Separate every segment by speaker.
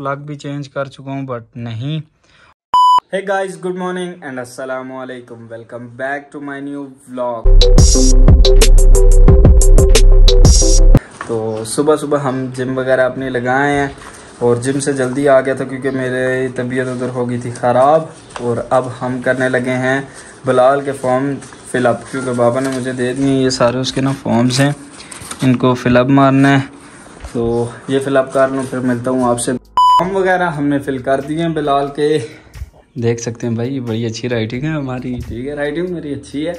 Speaker 1: Plug भी change कर चुका हूँ बट नहीं। Hey guys good morning and अस्सलाम वालेकुम back to my new vlog तो सुबह सुबह हम जिम वगैरह अपनी लगाए हैं और जिम से जल्दी आ गया था क्योंकि मेरे तबीयत उधर हो गई थी ख़राब और अब हम करने लगे हैं बिलाल के फॉर्म फिलअप क्योंकि बाबा ने मुझे दे दिए, ये सारे उसके ना फॉर्म्स हैं। इनको फिलअप मारना है। तो ये फिलअप कर लूँ, फिर मिलता हूँ आपसे। फॉर्म वगैरह हमने फिल कर दिए हैं बिलाल के। देख सकते हैं भाई बड़ी अच्छी राइटिंग है हमारी। ठीक है राइटिंग मेरी अच्छी है।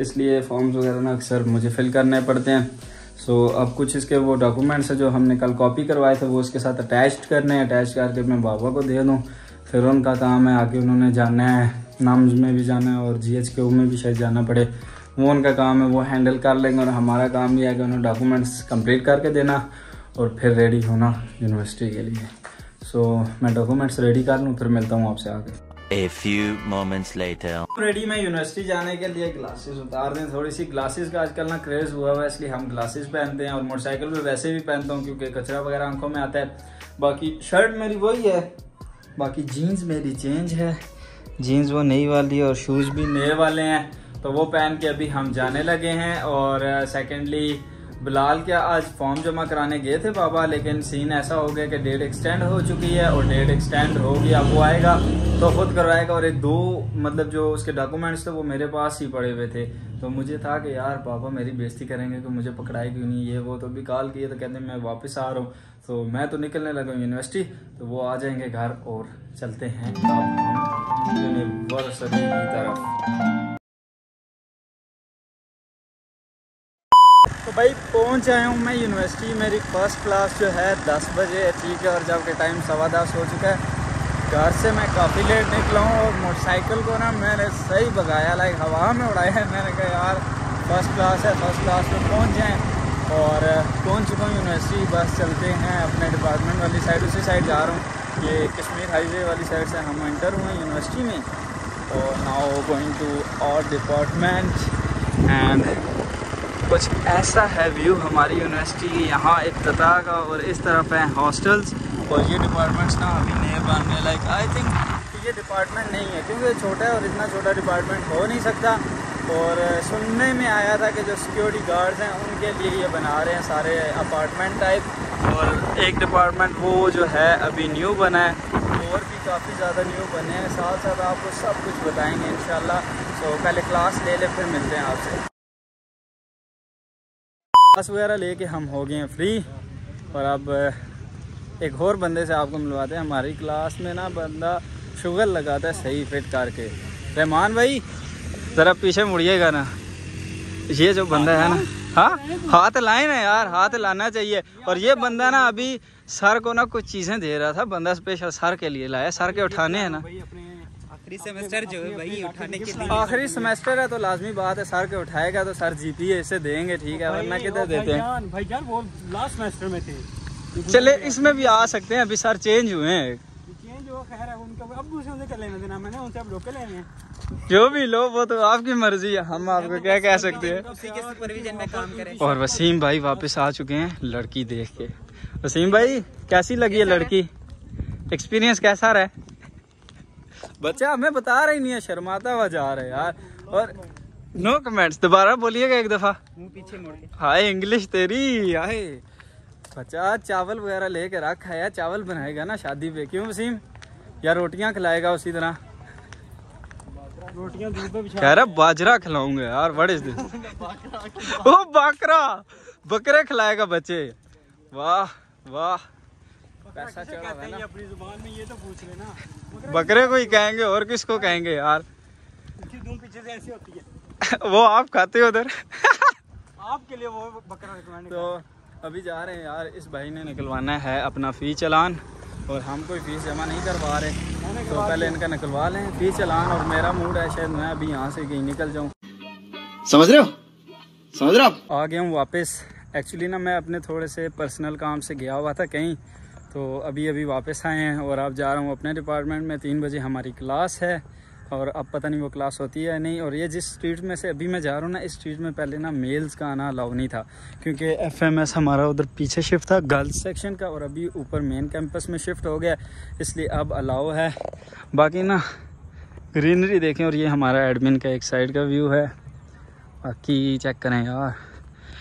Speaker 1: इसलिए फॉर्म्स वगैरह ना अक्सर मुझे फिल करने पड़ते हैं। सो so, अब कुछ इसके वो डॉक्यूमेंट्स है जो हमने कल कॉपी करवाए थे वो उसके साथ अटैच करने हैं। अटैच करके मैं बाबा को दे दूँ। फिर उनका काम है आगे उन्होंने जाना है। नाम्स में भी जाना है और जी एच के ओ में भी शायद जाना पड़े। वो उनका काम है वो हैंडल कर लेंगे और हमारा काम भी है कि उन्हें डॉक्यूमेंट्स कंप्लीट करके देना और फिर रेडी होना यूनिवर्सिटी के लिए। सो so, मैं डॉक्यूमेंट्स रेडी कर लूँ फिर मिलता हूँ आपसे आगे।
Speaker 2: A few moments later.
Speaker 1: Ready में यूनिवर्सिटी जाने के लिए ग्लासेस उतार दें थोड़ी सी ग्लासेस का आजकल ना क्रेज हुआ हुआ है इसलिए हम ग्लासेस पहनते हैं और मोटरसाइकिल पे वैसे भी पहनता हूँ क्योंकि कचरा वगैरह आँखों में आता है। बाकी शर्ट मेरी वही है बाकी जीन्स मेरी चेंज है। जीन्स वो नई वाली है और शूज़ भी नए वाले हैं तो वो पहन के अभी हम जाने लगे हैं। और सेकेंडली uh, बिलाल, क्या आज फॉर्म जमा कराने गए थे बाबा? लेकिन सीन ऐसा हो गया कि डेट एक्सटेंड हो चुकी है और डेट एक्सटेंड हो गया, वो आएगा तो खुद करवाएगा और एक दो मतलब जो उसके डॉक्यूमेंट्स थे वो मेरे पास ही पड़े हुए थे। तो मुझे था कि यार पापा मेरी बेइज्जती करेंगे कि मुझे पकड़ाई क्यों नहीं, ये वो तो भी कॉल किए तो कहते मैं वापस आ रहा हूँ। तो मैं तो निकलने लगा हूँ यूनिवर्सिटी तो वो आ जाएँगे घर और चलते हैं। यूनिवर्सिटी की तरफ़। भाई, पहुँच आया हूँ मैं यूनिवर्सिटी मेरी फ़र्स्ट क्लास जो है दस बजे, ठीक है, और जबकि टाइम सवा दस हो चुका है। घर से मैं काफ़ी लेट निकला हूँ और मोटरसाइकिल को ना मैंने सही भगाया लाइक हवा में उड़ाया है। मैंने कहा, यार फ़र्स्ट क्लास है फ़र्स्ट क्लास में पहुँच जाएँ। और पहुँच चुका हूँ यूनिवर्सिटी बस चलते हैं अपने डिपार्टमेंट वाली साइड उसी साइड जा रहा हूँ। ये कश्मीर हाईवे वाली साइड से हम इंटर हुए यूनिवर्सिटी में। और नाउ गोइंग टू और डिपार्टमेंट एंड कुछ ऐसा है व्यू हमारी यूनिवर्सिटी की यहाँ इफ्तः का और इस तरफ़ है हॉस्टल्स और ये डिपार्टमेंट्स ना अभी नए बन रहे लाइक आई थिंक ये डिपार्टमेंट नहीं है, क्योंकि छोटा है और इतना छोटा डिपार्टमेंट हो नहीं सकता। और सुनने में आया था कि जो सिक्योरिटी गार्ड्स हैं, उनके लिए ये बना रहे हैं सारे अपार्टमेंट टाइप और एक डिपार्टमेंट वो जो है अभी न्यू बना है। और भी काफ़ी ज़्यादा न्यू बने हैं। साथ साथ आपको सब कुछ बताएँगे इन सो पहले क्लास ले ले, फिर मिलते हैं आपसे। क्लास वगैरह लेके हम हो गए हैं फ्री। और अब, एक और बंदे से आपको मिलवाते हैं। हमारी क्लास में ना बंदा शुगर लगाता है सही फिट करके। रहमान भाई, ज़रा पीछे मुड़िएगा ना। ये जो बंदा है ना हाँ हाथ लाए ना यार, हाथ लाना चाहिए। और ये बंदा ना अभी सर को ना कुछ चीज़ें दे रहा था, बंदा स्पेशल सर के लिए लाया, सर के उठाने हैं ना।
Speaker 3: आखिरी सेमेस्टर जो है भाई उठाने के लिए।
Speaker 1: आखिरी सेमेस्टर है तो लाजमी बात है सर के उठाएगा तो सर जीपी इसे देंगे ठीक है वरना किधर देते हैं?
Speaker 3: भाई जान वो लास्ट सेमेस्टर में थे।
Speaker 1: चले इसमें भी आ सकते हैं अभी सर चेंज हुए हैं।
Speaker 3: चेंज हुआ खैर है उनका अब दूसरे उनसे कर लेना देना मैंने उनसे अब रोके लेने हैं।
Speaker 1: जो भी लो वो तो आपकी मर्ज़ी है हम आपको क्या कह सकते हैं।
Speaker 3: उसी के सुपरविजन में काम करें।
Speaker 1: और वसीम भाई वापस आ चुके हैं लड़की देख के। वसीम भाई कैसी लगी है? लड़की? एक्सपीरियंस कैसा रहा? बच्चा हमें बता रही नहीं है शर्माता हुआ जा रहा है यार। और नो कमेंट्स दोबारा बोलिएगा एक दफ़ा।
Speaker 3: पीछे मोड़ के।
Speaker 1: हाय इंग्लिश तेरी हाय। बच्चा चावल वगैरह लेके रख है चावल बनाएगा ना शादी पे। क्यों वसीम? या रोटियाँ खिलाएगा उसी तरह?
Speaker 3: रोटियाँ
Speaker 1: कह रहा बाजरा खिलाऊँगा यार व्हाट इज़ दिस ओ बकरा! बकरे खिलाएगा बच्चे। वाह वाह। पैसा चढ़ा है ना
Speaker 3: अपनी ज़ुबान में ये तो पूछ लेना।
Speaker 1: बकरे को ही कहेंगे और किसको कहेंगे यार?
Speaker 3: पीछे से ऐसी होती है।
Speaker 1: वो आप खाते हो उधर?
Speaker 3: आपके लिए वो बकरा रिकमेंड
Speaker 1: तो अभी जा रहे हैं यार इस भाई ने निकलवाना है अपना फ़ी चलान और हम कोई फ़ीस जमा नहीं करवा रहे। तो पहले इनका निकलवा लें फ़ी चलान और मेरा मूड है शायद मैं अभी यहाँ से कहीं निकल जाऊँ।
Speaker 4: समझ रहे हो? समझ रहे हो
Speaker 1: आ गया हूँ वापस। एक्चुअली ना मैं अपने थोड़े से पर्सनल काम से गया हुआ था कहीं तो अभी अभी वापस आए हैं और आप जा रहा हूँ अपने डिपार्टमेंट में। तीन बजे हमारी क्लास है और अब पता नहीं वो क्लास होती है नहीं। और ये जिस स्ट्रीट में से अभी मैं जा रहा हूँ ना, इस स्ट्रीट में पहले ना मेल्स का आना अलाउ नहीं था, क्योंकि एफ़ एम एस हमारा उधर पीछे शिफ्ट था गर्ल्स सेक्शन का, और अभी ऊपर मेन कैंपस में शिफ्ट हो गया, इसलिए अब अलाउ है। बाकी ना ग्रीनरी देखें और ये हमारा एडमिन का एक साइड का व्यू है। बाकी चेक करें यार।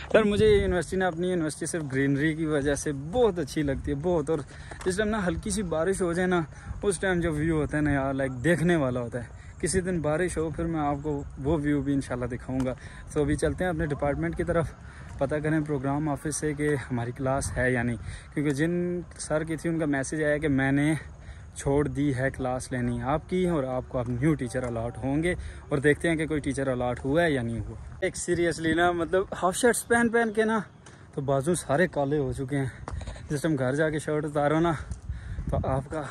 Speaker 1: यार मुझे यूनिवर्सिटी ना अपनी यूनिवर्सिटी सिर्फ़ ग्रीनरी की वजह से बहुत अच्छी लगती है, बहुत। और जिस टाइम ना हल्की सी बारिश हो जाए ना, उस टाइम जो व्यू होता है ना यार लाइक देखने वाला होता है। किसी दिन बारिश हो, फिर मैं आपको वो व्यू भी इंशाल्लाह दिखाऊँगा। तो अभी चलते हैं अपने डिपार्टमेंट की तरफ़। पता करें प्रोग्राम ऑफ़िस से कि हमारी क्लास है या नहीं। क्योंकि जिन सर की थी, उनका मैसेज आया कि मैंने छोड़ दी है क्लास लेनी आपकी और आपको अब न्यू टीचर अलाट होंगे और देखते हैं कि कोई टीचर अलाट हुआ है या नहीं हुआ। एक सीरियसली ना मतलब हाफ़ शर्ट्स पहन पहन के ना तो बाजू सारे काले हो चुके हैं। जिस टाइम घर जाके शर्ट उतारो ना तो आपका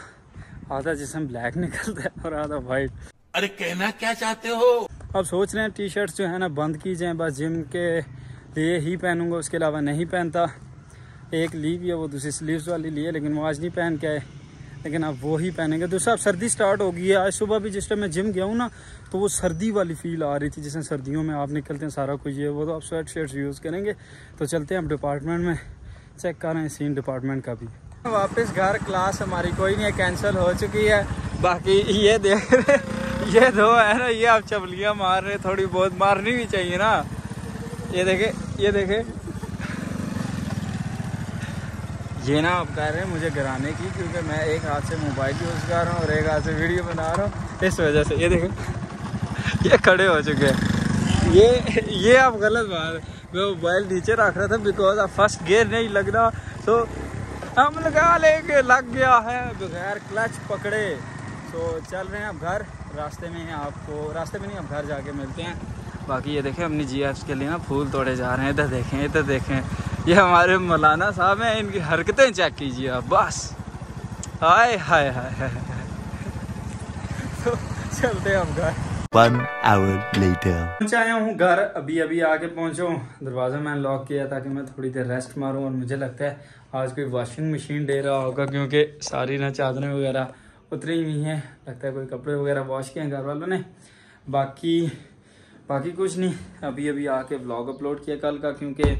Speaker 1: आधा जिसम ब्लैक निकलता है और आधा वाइट
Speaker 5: अरे कहना क्या चाहते हो?
Speaker 1: अब सोच रहे हैं टी शर्ट्स जो है ना बंद की जाएँ बस जिम के लिए ही पहनूँगा उसके अलावा नहीं पहनता। एक ली भी है वो दूसरी स्लीव्स वाली ली है लेकिन वो आज नहीं पहन के आए। लेकिन आप वो ही पहनेंगे। दूसरा अब सर्दी स्टार्ट हो गई है। आज सुबह भी जिस टाइम मैं जिम गया हूँ ना तो वो सर्दी वाली फील आ रही थी जिसमें सर्दियों में आप निकलते हैं, सारा कुछ ये, वो तो आप स्वेट शर्ट्स यूज़ करेंगे। तो चलते हैं अब डिपार्टमेंट में। चेक कर रहे हैं सीन डिपार्टमेंट का भी। वापस घर क्लास हमारी कोई नहीं है कैंसिल हो चुकी है। बाकी ये देख रहे ये दो है ना, ये आप चपलियाँ मार रहे थोड़ी बहुत मारनी भी चाहिए ना। ये देखे ये देखे। ये ना आप कह रहे हैं मुझे गिराने की, क्योंकि मैं एक हाथ से मोबाइल यूज़ कर रहा हूँ और एक हाथ से वीडियो बना रहा हूँ। इस वजह से, ये देखो, ये खड़े हो चुके हैं। ये ये आप गलत बात मैं मोबाइल नीचे रख रहा था बिकॉज़ आप फ़र्स्ट गेयर नहीं लग रहा। तो हम लगा लेके लग गया है, बगैर क्लच पकड़े। तो चल रहे हैं आप घर। रास्ते में हैं आपको, रास्ते में नहीं, अब घर जाके मिलते हैं। बाकी ये देखें, अपनी जी के लिए ना फूल तोड़े जा रहे हैं। इधर देखें इधर देखें। ये हमारे मौलाना साहब हैं इनकी हरकतें चेक कीजिए आप बस। हाय हाय हाय तो चलते हैं हम घर।
Speaker 2: One hour later.
Speaker 1: पहुँच आया हूँ घर अभी अभी आके पहुँचा। हूँ दरवाज़ा मैंने लॉक किया ताकि मैं थोड़ी देर रेस्ट मारूँ और मुझे लगता है आज कोई वॉशिंग मशीन दे रहा होगा क्योंकि सारी ना चादरें वगैरह उतरी हुई हैं। लगता है कोई कपड़े वगैरह वॉश किए हैं घर वालों ने। बाकी बाकी कुछ नहीं। अभी अभी आके ब्लॉग अपलोड किया कल का क्योंकि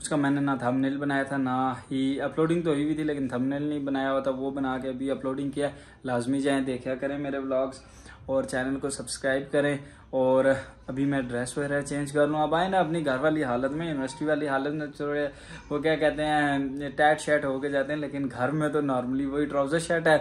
Speaker 1: उसका मैंने ना थंबनेल बनाया था, ना ही अपलोडिंग तो हुई भी थी, लेकिन थंबनेल नहीं बनाया हुआ था, वो बना के अभी अपलोडिंग किया लाजमी जाएँ देखा करें मेरे व्लॉग्स और चैनल को सब्सक्राइब करें और अभी मैं ड्रेस वगैरह चेंज कर लूँ। अब आए ना अपनी घर वाली हालत में यूनिवर्सिटी वाली हालत में थोड़े वो क्या कहते हैं टैट शर्ट होके जाते हैं, लेकिन घर में तो नॉर्मली वही ट्राउज़र शर्ट है।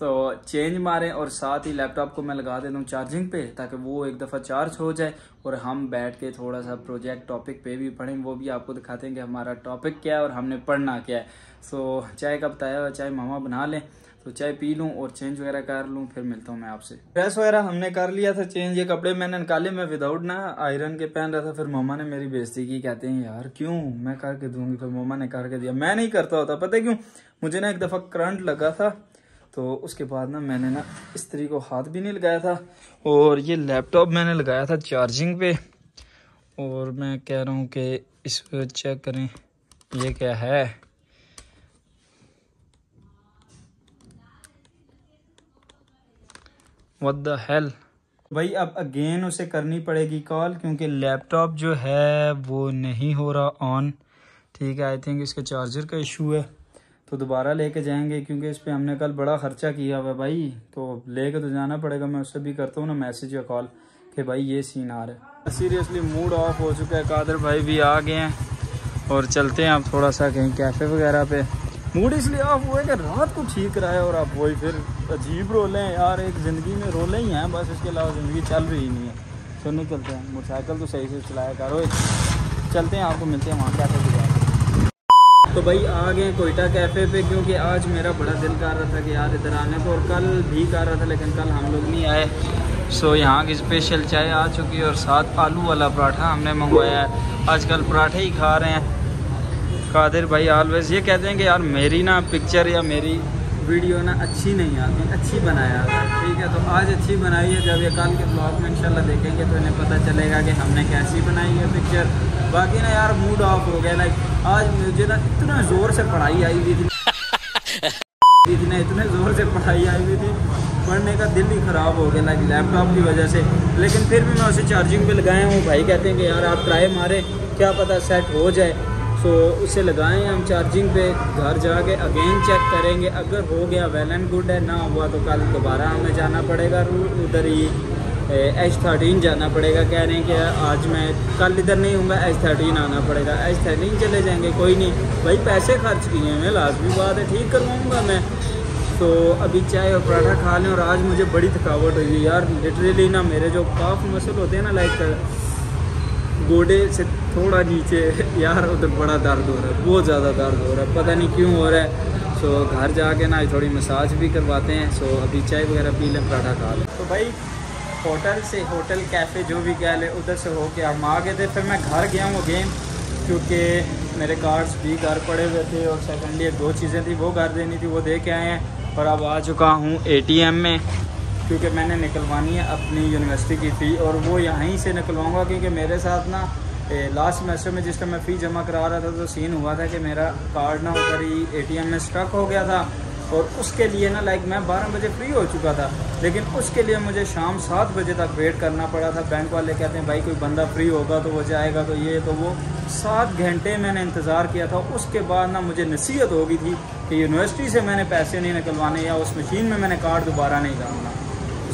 Speaker 1: तो चेंज मारें और साथ ही लैपटॉप को मैं लगा देता हूँ चार्जिंग पे ताकि वो एक दफ़ा चार्ज हो जाए और हम बैठ के थोड़ा सा प्रोजेक्ट टॉपिक पे भी पढ़ें वो भी आपको दिखाते हैं कि हमारा टॉपिक क्या है और हमने पढ़ना क्या है। सो so, चाय का बताया हुआ चाय मामा बना लें। तो चाय पी लूँ और चेंज वगैरह कर लूँ फिर मिलता हूँ मैं आपसे। ड्रेस वगैरह हमने कर लिया था चेंज ये कपड़े मैंने निकाले मैं विदाउट ना आयरन के पहन रहा था फिर मामा ने मेरी बेइज्जती की कहते हैं यार क्यों? मैं करके दूँगी। फिर मामा ने करके दिया। मैं नहीं करता होता पता क्यों? मुझे ना एक दफ़ा करंट लगा था तो उसके बाद ना मैंने ना इस्त्री को हाथ भी नहीं लगाया था और ये लैपटॉप मैंने लगाया था चार्जिंग पे। और मैं कह रहा हूँ कि इस चेक करें, ये क्या है? व्हाट द हेल भाई, अब अगेन उसे करनी पड़ेगी कॉल क्योंकि लैपटॉप जो है वो नहीं हो रहा ऑन ठीक है आई थिंक इसके चार्जर का इशू है। तो दोबारा लेके जाएँगे, क्योंकि इस पर हमने कल बड़ा खर्चा किया हुआ भाई। तो लेके तो जाना पड़ेगा, मैं उससे भी करता हूँ ना मैसेज या कॉल कि भाई ये सीन आ रहा है। सीरियसली मूड ऑफ़ हो चुका है, कादर भाई भी आ गए हैं और चलते हैं आप थोड़ा सा कहीं कैफ़े वगैरह पे। मूड इसलिए ऑफ़ हुआ है कि रात को ठीक रहा है और आप वही फिर अजीब रोले हैं यार, एक ज़िंदगी में रोले ही हैं, बस इसके अलावा ज़िंदगी चल रही नहीं है। चलो चलते हैं मोटरसाइकिल तो सही से चलाया करो। चलते हैं, आपको मिलते हैं वहाँ कैफ़े तो भाई आ गए कोयटा कैफ़े पे, क्योंकि आज मेरा बड़ा दिल कर रहा था कि यार इधर आने को, और कल भी कर रहा था, लेकिन कल हम लोग नहीं आए। सो यहाँ की स्पेशल चाय आ चुकी है, और साथ आलू वाला पराठा हमने मंगवाया है। आजकल पराठे ही खा रहे हैं। कादिर भाई ऑलवेज ये कहते हैं कि यार मेरी ना पिक्चर या मेरी वीडियो ना अच्छी नहीं आती अच्छी बनाया। ठीक है तो आज अच्छी बनाई है, जब ये कल के ब्लॉग में इंशाल्लाह देखेंगे तो इन्हें पता चलेगा कि हमने कैसी बनाई है पिक्चर बाकी ना यार मूड ऑफ़ हो गया लाइक आज मुझे ना इतना ज़ोर से पढ़ाई आई हुई थी। थी ना इतने ज़ोर से पढ़ाई आई हुई थी, पढ़ने का दिल ही ख़राब हो गया लाइक लैपटॉप की वजह से। लेकिन फिर भी मैं उसे चार्जिंग पे लगाया हूँ। भाई कहते हैं कि यार, आप ट्राई मारे, क्या पता सेट हो जाए। सो उसे लगाएँ, हम चार्जिंग पे घर जाके अगेन चेक करेंगे, अगर हो गया वेल एंड गुड है, ना हुआ तो कल दोबारा हमें जाना पड़ेगा उधर ही एच थर्टीन जाना पड़ेगा, कह रहे हैं कि आज मैं, कल इधर नहीं हूँ एच थर्टीन आना पड़ेगा एच थर्टीन चले जाएँगे, कोई नहीं, भाई पैसे खर्च किए हैं लाजमी बात है, ठीक करवाऊँगा मैं। तो अभी चाय और पराठा खा लें और आज मुझे बड़ी थकावट हुई, यार लिटरली ना, मेरे जो काफ मसल होते हैं ना लाइक गोडे से थोड़ा नीचे, यार, उधर बड़ा दर्द हो रहा है, बहुत ज़्यादा दर्द हो रहा है, पता नहीं क्यों हो रहा है। सो घर जाके ना थोड़ी मसाज भी करवाते हैं। सो अभी चाय वगैरह पी लें, पराठा खा लें। तो भाई होटल से होटल कैफ़े जो भी कह ले, उधर से होके हम आ गए थे। फिर मैं घर गया हूँ अगेन क्योंकि मेरे कार्ड्स भी घर पड़े हुए थे और सेकेंडली दो चीज़ें थी, वो घर देनी थी, वो दे के आए हैं। और अब आ चुका हूँ एटीएम में। क्योंकि मैंने निकलवानी है अपनी यूनिवर्सिटी की फ़ी और वो यहीं से निकलवाऊँगा क्योंकि मेरे साथ ना लास्ट सेमेस्टर में जिस टाइम मैं फ़ी जमा करा रहा था तो सीन हुआ था कि मेरा कार्ड ना उधर ही एटीएम में स्टक हो गया था और उसके लिए ना लाइक मैं 12 बजे फ्री हो चुका था। लेकिन उसके लिए मुझे शाम सात बजे तक वेट करना पड़ा था। बैंक वाले कहते हैं, भाई, कोई बंदा फ्री होगा तो वो जाएगा तो ये तो वो। सात घंटे मैंने इंतज़ार किया था। उसके बाद ना मुझे नसीहत होगी थी कि यूनिवर्सिटी से मैंने पैसे नहीं निकलवाने या उस मशीन में मैंने कार्ड दोबारा नहीं डालना।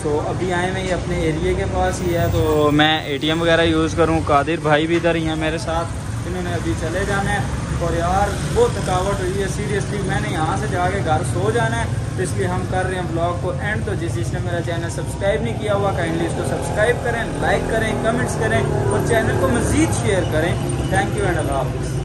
Speaker 1: सो अभी आए मैं ये अपने एरिए के पास ही है तो मैं एटीएम वगैरह यूज़ करूँ। कादिर भाई भी इधर ही हैं मेरे साथ इन्होंने अभी चले जाना है। और यार बहुत थकावट हुई है सीरियसली मैंने यहाँ से जाके घर सो जाना है। तो इसलिए हम कर रहे हैं ब्लॉग को एंड तो जिस जिसने मेरा चैनल सब्सक्राइब नहीं किया हुआ काइंडली इसको सब्सक्राइब करें लाइक करें कमेंट्स करें, और चैनल को मज़ीद शेयर करें। थैंक यू एंड अल्लाह हाफिज़।